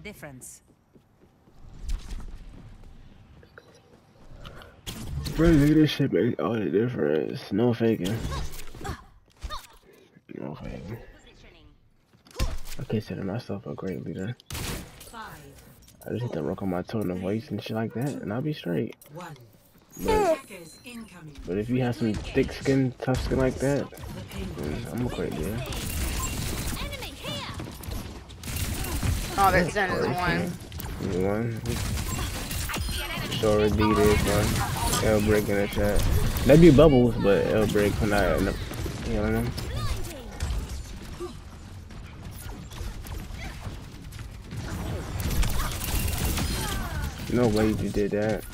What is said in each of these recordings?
the difference. Bro, this shit make all the difference. No faking. No faking. I consider myself a great leader. I just hit to rock on my tone of voice and shit like that, and I'll be straight. But, but if you have some thick skin, tough skin like that, I'm a great leader. Oh, that Zen is one. One. Sure, Adidas, one. L break in the chat. They be bubbles, but L break when I end up healing them. No way you did that.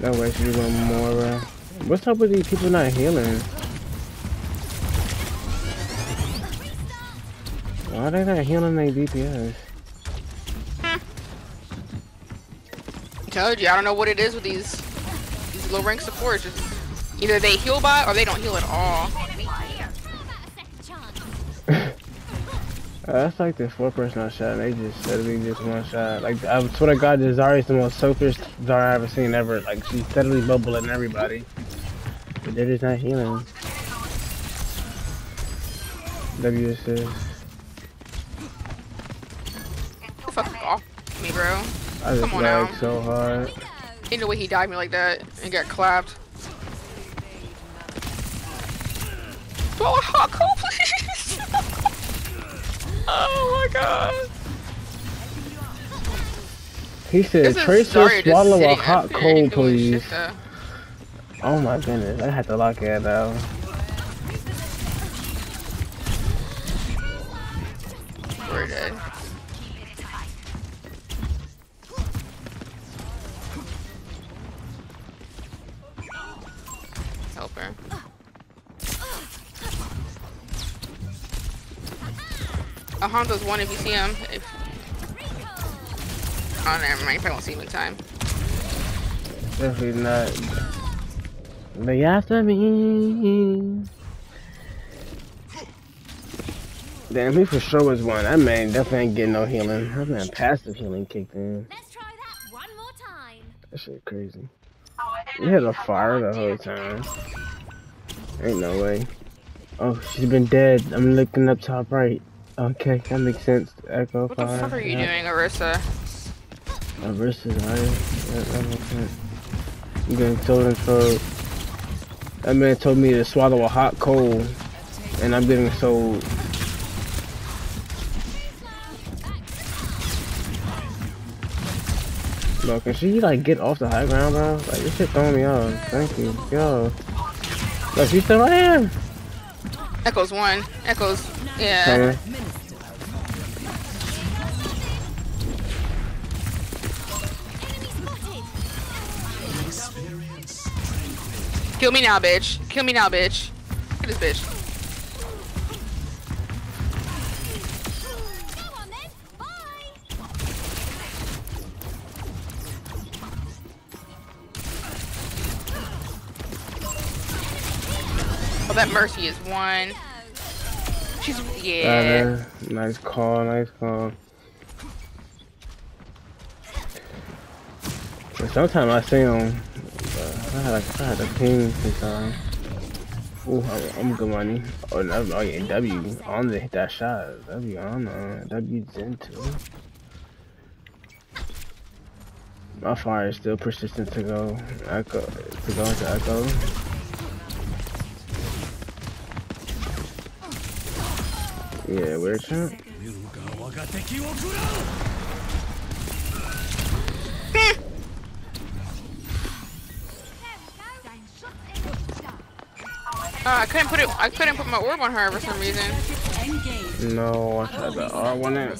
No way she want more. What's up with these people not healing? Why are they not healing their DPS? I told you, I don't know what it is with these these low rank supports. Either they heal bot or they don't heal at all. Uh, that's like the four person I shot and they just steadily just one shot. Like I swear to God, Zarya's the most selfish Zarya I've ever seen ever. Like she's steadily bubbling everybody. But they're just not healing. W assist. Fuck off me, bro. I just Come on lagged now. so hard. Ain't no way he died me like that and got clapped. Throw a hot coal, please! Oh my god! He said, This is Tracer, swallow a hot up there, coal, shit, please. Oh my goodness, I had to lock it out. Alejandro's one if you see him. If... Oh, never mind. You probably won't see him in time. Definitely not. But after me. Damn, he for sure was one. That man definitely ain't getting no healing. That man passive healing kicked in. Let's try that one more time. That shit crazy. You had a fire the whole time. Ain't no way. Oh, she's been dead. I'm looking up top right. Okay, that makes sense. Echo What the fuck are you yeah. doing, Orisa? Wrist iron. That, makes sense. I'm getting told and told. That man told me to swallow a hot coal, and I'm getting sold. Bro, can she like get off the high ground, bro? Like this shit throwing me off. Thank you, yo. Look, she's still right here. Echoes one. Echoes. Yeah. Kill me now, bitch. Kill me now, bitch. Look at this bitch. Go on then. Bye. Oh, that Mercy is one. She's yeah. Uh, nice call, nice call. But sometimes I see him. I had a, I had a ping sometime. Ooh, I'm, I'm good money. Oh, no, oh yeah, W. On to hit that shot. W on uh, W's into. My fire is still persistent to go. Echo to go into echo. Yeah, where's shot. Uh, I couldn't put it. I couldn't put my orb on her for some reason. No, I tried the R one it.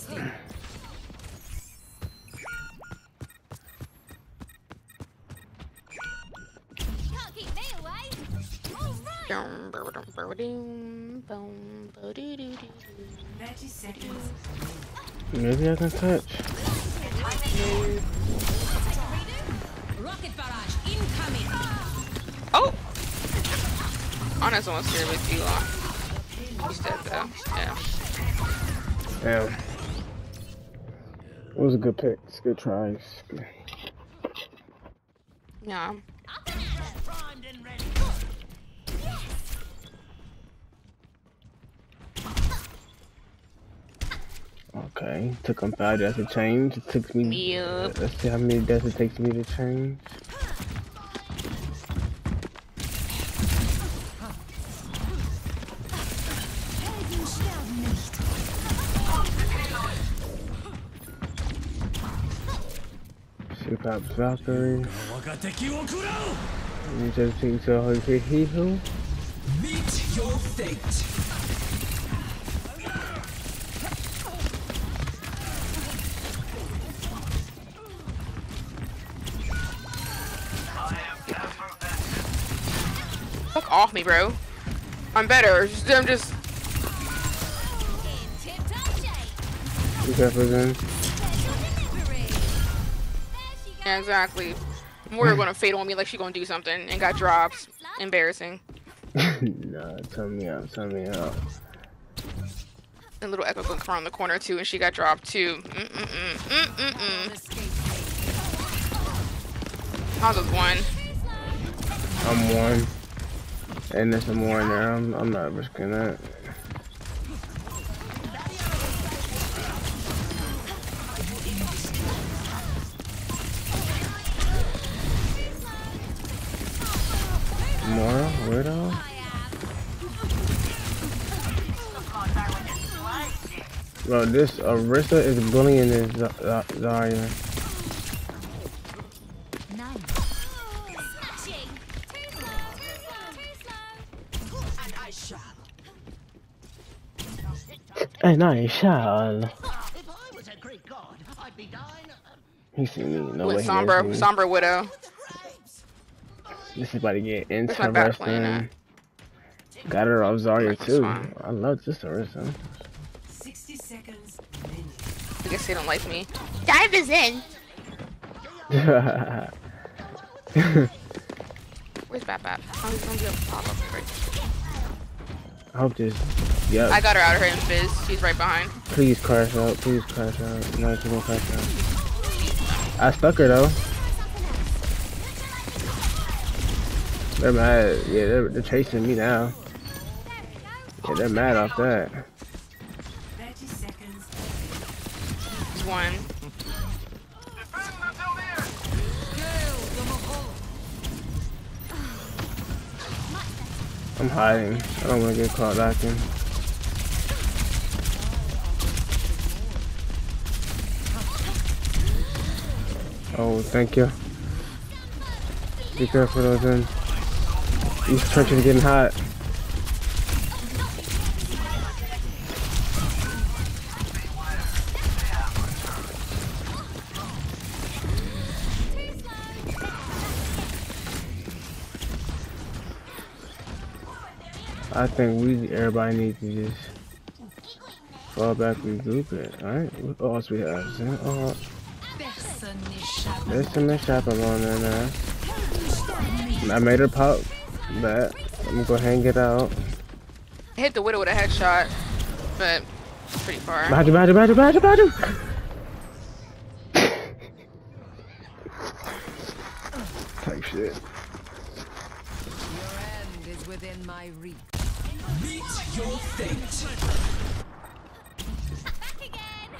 Maybe I can touch. Rocket barrage incoming. Oh, Ana's almost here with you. Uh, he's dead though. Yeah. Damn. It was a good pick. It's good tries. Yeah. Okay, to compile does to change? It took me. Yep. Let's see how many does it takes me to change. Super out Valkyrie. You just think so? Is it he who? Meet your fate. Off me, bro. I'm better. Just- I'm just. In tip-top shape. Be careful then. Special delivery. There she goes. Yeah, exactly. Moira gonna fade on me like she gonna do something and got drops. Embarrassing. nah, tell me out, tell me out. And little Echo gonna come around the corner too, and she got dropped too. Mm mm mm mm mm mm. How's this one? I'm one. And there's some more in there. I'm, I'm not risking that. More? Weirdo? Bro, this Orisa is bullying this Z- Zarya. Slow. Too slow. Hey, nice shot. If I was a Greek god, I'd be dying. He see me. No way. With he Sombra, knows Widow. This is about to get Where's my back playing interesting. Got her off Zarya too. fine. I love this Orisa. 60 seconds I guess they don't like me. Dive is in. Where's Bat Bat? Oh, he's gonna be able to pop up right. I hope this. Yeah. I got her out of her in Fizz. She's right behind. Please crash out. Please crash out. No, she won't crash out. I stuck her though. They're mad. Yeah, they're, they're chasing me now. Yeah, they're mad off that. 30 seconds one. I'm hiding. I don't want to get caught lacking. Oh, thank you. Be careful though, then. These trenches are getting hot. I think we, everybody needs to just fall back, regroup it, alright? What else we have? Is there- Oh, uh, there's some mishappen on there now. I made her pop that. I'm gonna go ahead and get out. I hit the Widow with a headshot, but pretty far. Behind you, behind you, behind you, behind you, behind you! Type shit. Your end is within my reach. Meet your fate Back again.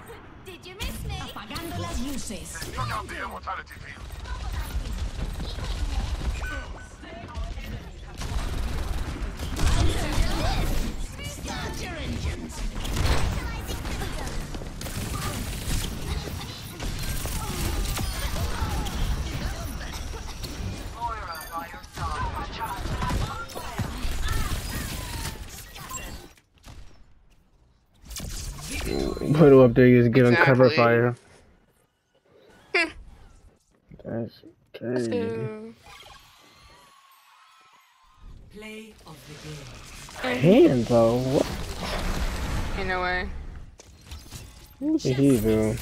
Did you miss me? Apagando las luces. Start Put her up there, you just get on cover Exactly. fire. Hmm. That's crazy. So, play of the game Hands though. What ain't no way. what did he do?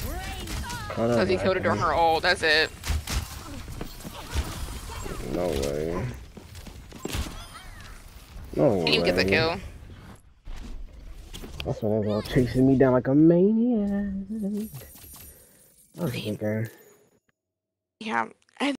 Caught Because he killed her during her ult. That's it. No way. No way. You get the kill. That's why they're all chasing me down like a maniac. Thinking, Yeah,